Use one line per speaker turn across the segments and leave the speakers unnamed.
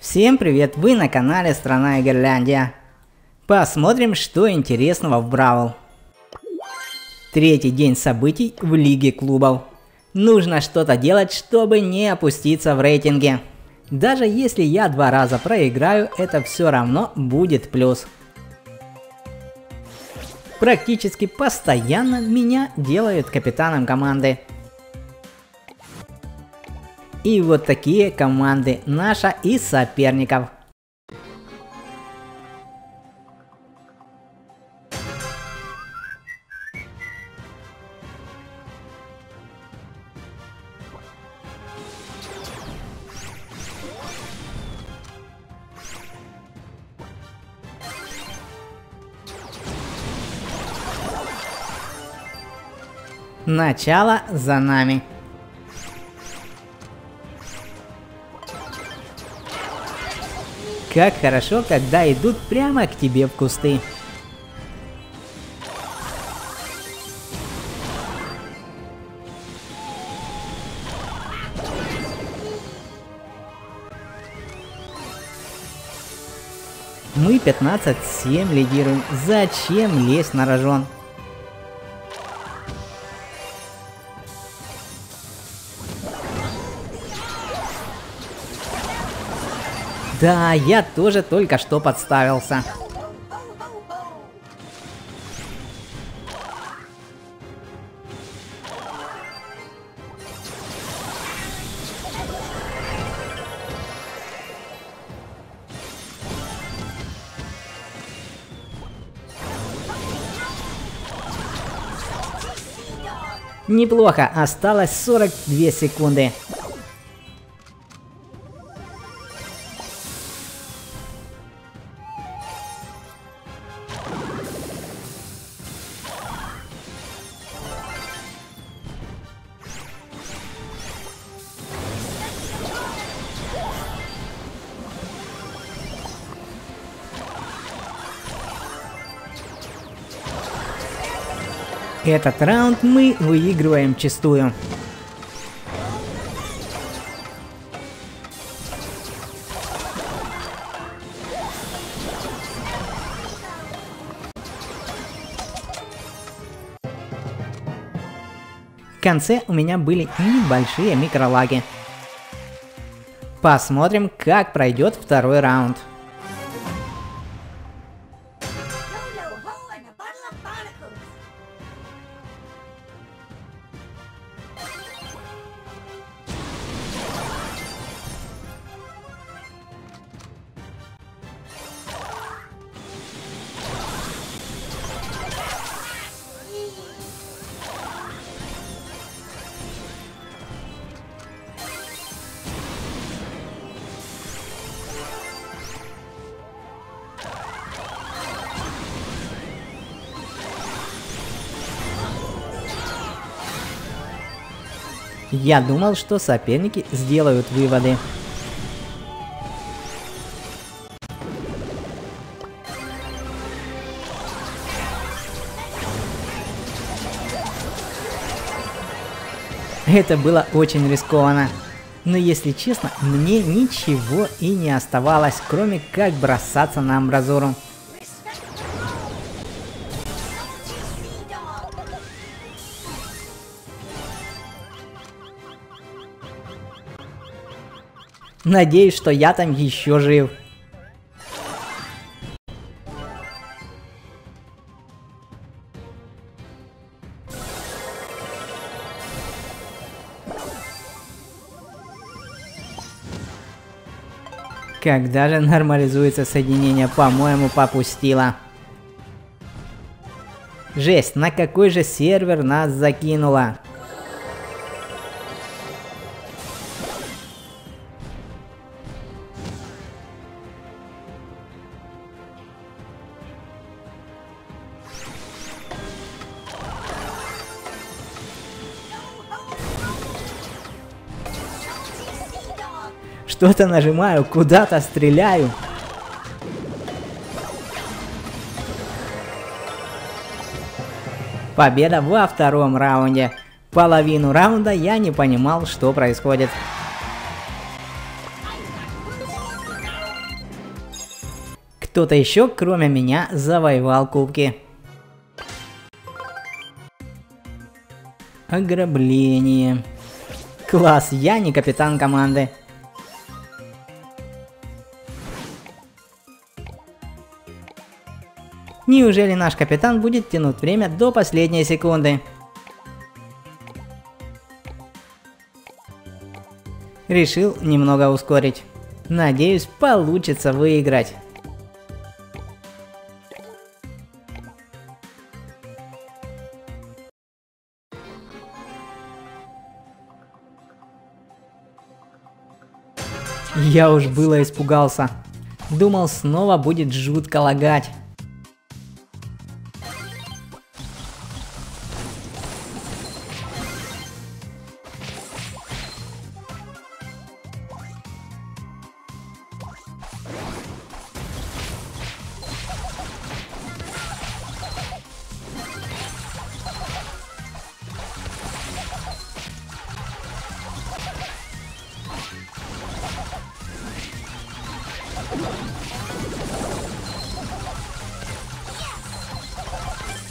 Всем привет, вы на канале Страна Игрляндия. Посмотрим, что интересного в Бравл. Третий день событий в Лиге Клубов. Нужно что-то делать, чтобы не опуститься в рейтинге. Даже если я два раза проиграю, это все равно будет плюс. Практически постоянно меня делают капитаном команды. И вот такие команды наша и соперников. Начало за нами. Как хорошо, когда идут прямо к тебе в кусты. Мы 15-7 лидируем. Зачем лезть на рожон? Да, я тоже только что подставился. Неплохо, осталось 42 секунды. Этот раунд мы выигрываем чистую. В конце у меня были небольшие микролаги. Посмотрим, как пройдет второй раунд. Я думал, что соперники сделают выводы. Это было очень рискованно. Но если честно, мне ничего и не оставалось, кроме как бросаться на амбразуру. Надеюсь, что я там еще жив. Когда же нормализуется соединение, по-моему, попустила. Жесть, на какой же сервер нас закинуло? Что-то нажимаю, куда-то стреляю. Победа во втором раунде. Половину раунда я не понимал, что происходит. Кто-то еще, кроме меня, завоевал кубки. Ограбление. Класс, я не капитан команды. Неужели наш капитан будет тянуть время до последней секунды? Решил немного ускорить. Надеюсь, получится выиграть. Я уж было испугался. Думал, снова будет жутко лагать.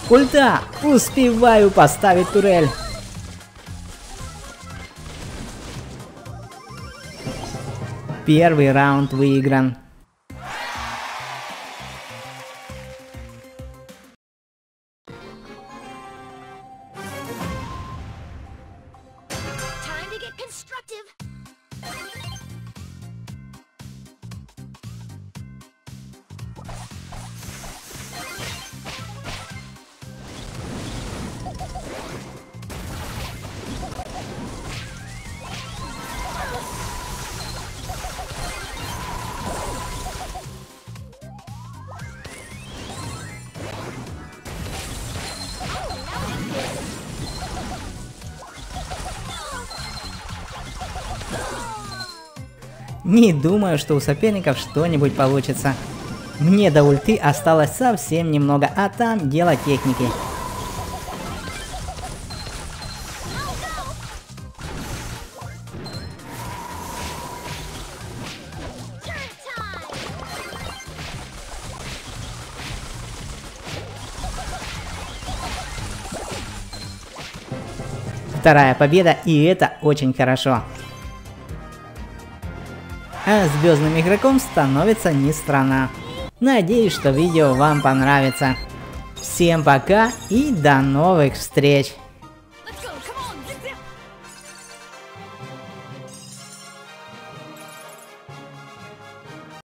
Ульта! Успеваю поставить турель! Первый раунд выигран. Не думаю, что у соперников что-нибудь получится. Мне до ульты осталось совсем немного, а там дело техники. Вторая победа, и это очень хорошо а звездным игроком становится не страна. Надеюсь, что видео вам понравится. Всем пока и до новых встреч!